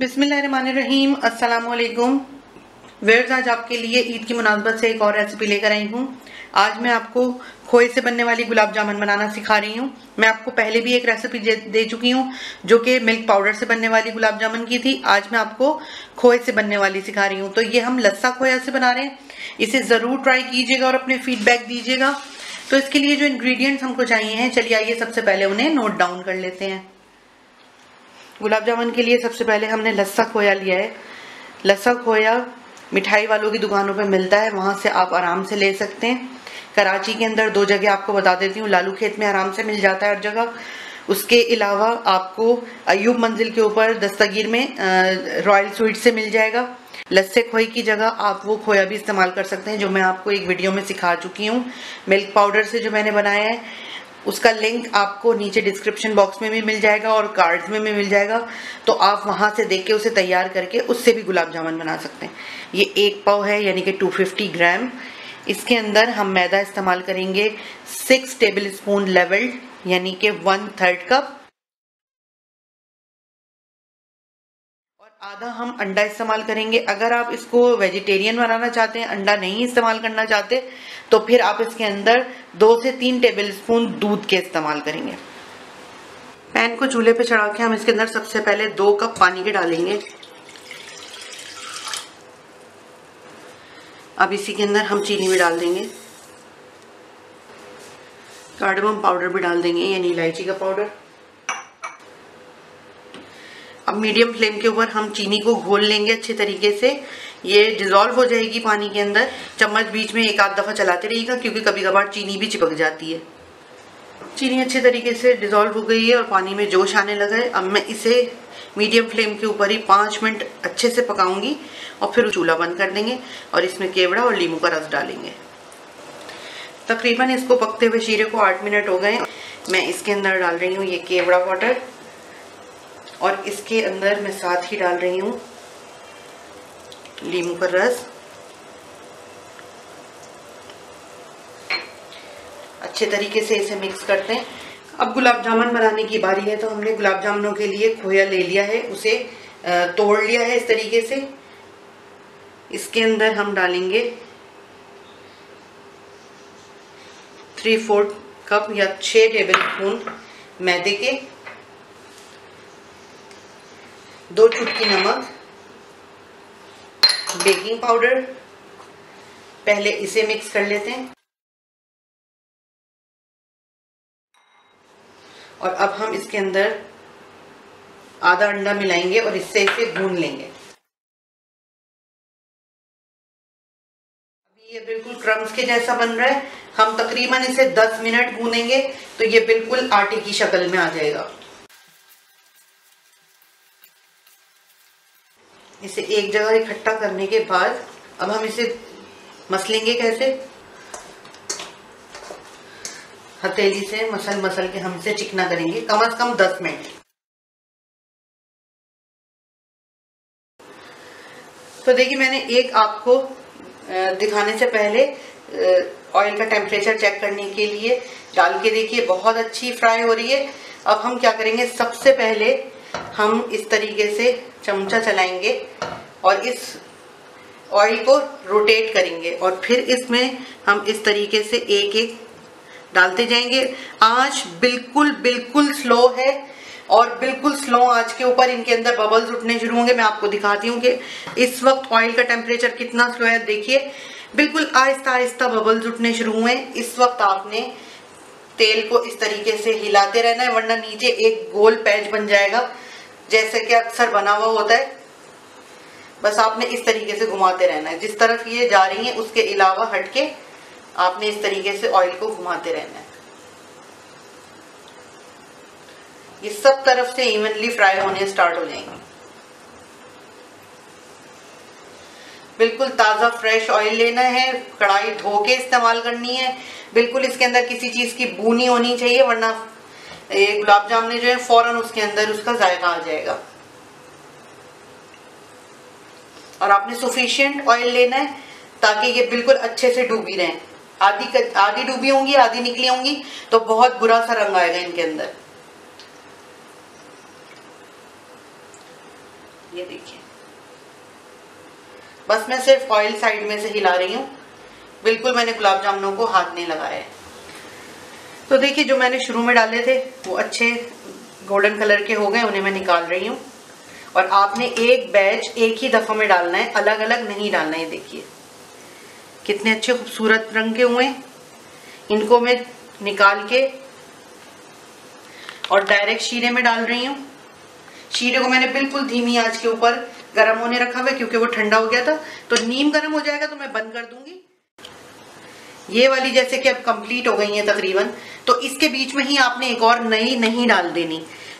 अस्सलाम वालेकुम वेयर्स आज आपके लिए ईद की मुनासबत से एक और रेसिपी लेकर आई हूँ। आज मैं आपको खोए से बनने वाली गुलाब जामुन बनाना सिखा रही हूँ। मैं आपको पहले भी एक रेसिपी दे चुकी हूँ, जो कि मिल्क पाउडर से बनने वाली गुलाब जामुन की थी। आज मैं आपको खोए से बनने वाली सिखा रही हूँ। तो ये हम लस्सा खोया से बना रहे हैं। इसे ज़रूर ट्राई कीजिएगा और अपने फीडबैक दीजिएगा। तो इसके लिए जो इंग्रेडिएंट्स हमको चाहिए हैं, चलिए आइए सबसे पहले उन्हें नोट डाउन कर लेते हैं। गुलाब जामुन के लिए सबसे पहले हमने लस्सा खोया लिया है। लस्सा खोया मिठाई वालों की दुकानों पे मिलता है, वहाँ से आप आराम से ले सकते हैं। कराची के अंदर दो जगह आपको बता देती हूँ, लालू खेत में आराम से मिल जाता है हर जगह। उसके अलावा आपको अयूब मंजिल के ऊपर दस्तगीर में रॉयल स्वीट से मिल जाएगा। लस्से खोई की जगह आप वो खोया भी इस्तेमाल कर सकते हैं, जो मैं आपको एक वीडियो में सिखा चुकी हूँ। मिल्क पाउडर से जो मैंने बनाया है उसका लिंक आपको नीचे डिस्क्रिप्शन बॉक्स में भी मिल जाएगा और कार्ड्स में भी मिल जाएगा। तो आप वहाँ से देख के उसे तैयार करके उससे भी गुलाब जामुन बना सकते हैं। ये एक पाव है, यानी कि 250 ग्राम इसके अंदर हम मैदा इस्तेमाल करेंगे सिक्स टेबल स्पून लेवल्ड यानी कि वन थर्ड कप आधा हम अंडा इस्तेमाल करेंगे। अगर आप इसको वेजिटेरियन बनाना चाहते हैं, अंडा नहीं इस्तेमाल करना चाहते तो फिर आप इसके अंदर दो से तीन टेबल स्पून दूध के इस्तेमाल करेंगे। पैन को चूल्हे पे चढ़ा के हम इसके अंदर सबसे पहले दो कप पानी के डालेंगे। अब इसी के अंदर हम चीनी भी डाल देंगे। कार्डमम पाउडर भी डाल देंगे, यानी इलायची का पाउडर। अब मीडियम फ्लेम के ऊपर हम चीनी को घोल लेंगे अच्छे तरीके से। ये डिजोल्व हो जाएगी पानी के अंदर। चम्मच बीच में एक आध दफ़ा चलाते रहिएगा, क्योंकि कभी कभार चीनी भी चिपक जाती है। चीनी अच्छे तरीके से डिजोल्व हो गई है और पानी में जोश आने लगा है। अब मैं इसे मीडियम फ्लेम के ऊपर ही पाँच मिनट अच्छे से पकाऊँगी और फिर चूल्हा बंद कर देंगे और इसमें केवड़ा और लीमू का रस डालेंगे। तकरीबन इसको पकते हुए शीरे को आठ मिनट हो गए। मैं इसके अंदर डाल रही हूँ ये केवड़ा वाटर और इसके अंदर मैं साथ ही डाल रही हूँ लीमू का रस। अच्छे तरीके से इसे मिक्स करते हैं। अब गुलाब जामुन बनाने की बारी है तो हमने गुलाब जामुनों के लिए खोया ले लिया है, उसे तोड़ लिया है इस तरीके से। इसके अंदर हम डालेंगे थ्री फोर्थ कप या छः टेबल स्पून मैदे के। दो चुटकी नमक बेकिंग पाउडर पहले इसे मिक्स कर लेते हैं। और अब हम इसके अंदर आधा अंडा मिलाएँगे और इससे इसे भून लेंगे। अभी ये बिल्कुल क्रम्स के जैसा बन रहा है। हम तकरीबन इसे 10 मिनट भूनेंगे तो ये बिल्कुल आटे की शक्ल में आ जाएगा। इसे एक जगह इकट्ठा करने के बाद, अब हम इसे मसलेंगे कैसे? हथेली से मसल मसल के हम इसे चिकना करेंगे, कम अज कम दस मिनट। तो देखिए, मैंने एक आपको दिखाने से पहले ऑयल का टेम्परेचर चेक करने के लिए डाल के देखिए, बहुत अच्छी फ्राई हो रही है। अब हम क्या करेंगे, सबसे पहले हम इस तरीके से चमचा चलाएँगे और इस ऑयल को रोटेट करेंगे और फिर इसमें हम इस तरीके से एक एक डालते जाएँगे। आँच बिल्कुल बिल्कुल स्लो है और बिल्कुल स्लो आँच के ऊपर इनके अंदर बबल्स उठने शुरू होंगे। मैं आपको दिखाती हूँ कि इस वक्त ऑयल का टेम्परेचर कितना स्लो है। देखिए, बिल्कुल आहिस्ता आहिस्ता बबल्स उठने शुरू हुए इस वक्त आपने तेल को इस तरीके से हिलाते रहना है, वरना नीचे एक गोल पैच बन जाएगा, जैसे कि अक्सर बना हुआ होता है। बस आपने इस तरीके से घुमाते रहना है। जिस तरफ़ ये जा रही है, उसके अलावा हटके आपने इस तरीके से ऑयल को घुमाते रहना है। ये सब तरफ़ से इवनली फ्राई होने स्टार्ट हो जाएँगे। बिल्कुल ताज़ा फ्रेश ऑयल लेना है, कढ़ाई धो के इस्तेमाल करनी है। बिल्कुल इसके अंदर किसी चीज़ की बूनी होनी चाहिए, वरना ये गुलाब जामुन जो है, फ़ौरन उसके अंदर उसका जायका आ जाएगा। और आपने सुफिशियंट ऑयल लेना है, ताकि ये बिल्कुल अच्छे से डूबी रहे। आधी आधी डूबी होंगी, आधी निकली होंगी तो बहुत बुरा सा रंग आएगा इनके अंदर। ये देखिए। बस मैं सिर्फ़ ऑयल साइड में से हिला रही हूँ। बिल्कुल मैंने गुलाब जामुनों को हाथ नहीं लगाया है तो देखिए, जो मैंने शुरू में डाले थे, वो अच्छे गोल्डन कलर के हो गए, उन्हें मैं निकाल रही हूँ। और आपने एक बैच एक ही दफ़ा में डालना है अलग अलग नहीं डालना है, देखिए। कितने अच्छे खूबसूरत रंग के हुए इनको मैं निकाल के और डायरेक्ट शीरे में डाल रही हूँ। शीरे को मैंने बिल्कुल धीमी आँच के ऊपर गर्म होने रखा हुआ क्योंकि वो ठंडा हो गया था। तो नीम गर्म हो जाएगा तो मैं बंद कर दूँगी। ये वाली जैसे कि अब कंप्लीट हो गई है तकरीबन। तो इसके बीच में ही आपने एक और नई नहीं डाल देनी।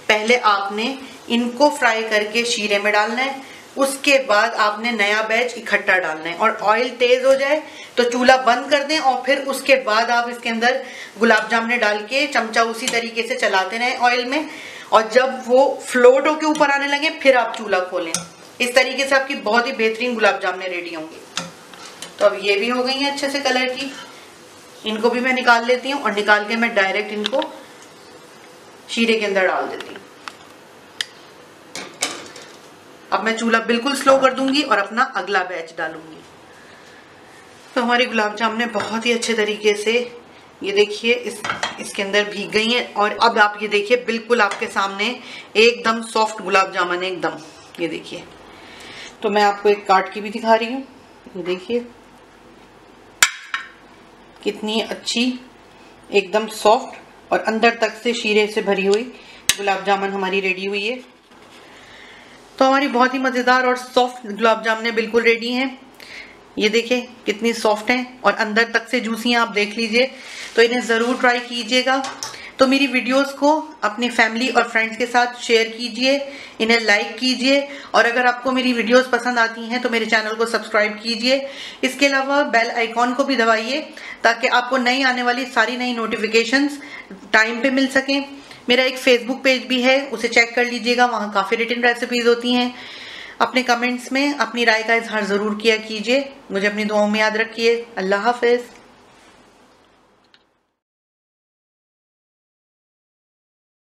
पहले आपने इनको फ्राई करके शीरे में डालना है। उसके बाद आपने नया बैच इकट्ठा डालना है। और ऑयल तेज हो जाए तो चूल्हा बंद कर दें और फिर उसके बाद आप इसके अंदर गुलाब जामुन डाल के चमचा उसी तरीके से चलाते रहें ऑयल में। और जब वो फ्लोट होके ऊपर आने लगे, फिर आप चूल्हा खोलें। इस तरीके से आपकी बहुत ही बेहतरीन गुलाब जामुन रेडी होंगी। तो अब ये भी हो गई है अच्छे से कलर की। इनको भी मैं निकाल लेती हूँ और निकाल के मैं डायरेक्ट इनको शीरे के अंदर डाल देती हूँ। अब मैं चूल्हा बिल्कुल स्लो कर दूँगी और अपना अगला बैच डालूँगी। तो हमारी गुलाब जामुन बहुत ही अच्छे तरीके से ये देखिए इस, इसके अंदर भीग गई हैं और अब आप ये देखिए बिल्कुल आपके सामने एकदम सॉफ्ट गुलाब जामुन एकदम। ये देखिए। तो मैं आपको एक काट की भी दिखा रही हूँ। ये देखिए। कितनी अच्छी, एकदम सॉफ्ट और अंदर तक से शीरे से भरी हुई गुलाब जामुन हमारी रेडी हुई है। तो हमारी बहुत ही मज़ेदार और सॉफ्ट गुलाब जामुन बिल्कुल रेडी हैं। ये देखिए, कितनी सॉफ्ट हैं और अंदर तक से जूसी हैं, आप देख लीजिए। तो इन्हें ज़रूर ट्राई कीजिएगा। तो मेरी वीडियोस को अपनी फैमिली और फ्रेंड्स के साथ शेयर कीजिए, इन्हें लाइक कीजिए, और अगर आपको मेरी वीडियोस पसंद आती हैं तो मेरे चैनल को सब्सक्राइब कीजिए। इसके अलावा बेल आइकॉन को भी दबाइए, ताकि आपको नई आने वाली सारी नई नोटिफिकेशंस टाइम पे मिल सकें। मेरा एक फेसबुक पेज भी है, उसे चेक कर लीजिएगा, वहाँ काफ़ी रिटर्न रेसिपीज़ होती हैं। अपने कमेंट्स में अपनी राय का इजहार ज़रूर किया कीजिए। मुझे अपनी दुआओं में याद रखिए। अल्लाह हाफिज़।